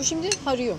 Bu şimdi harıyor.